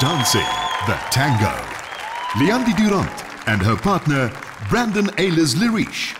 Dancing the Tango. Leandi Durant and her partner Brandon Ayles Lirish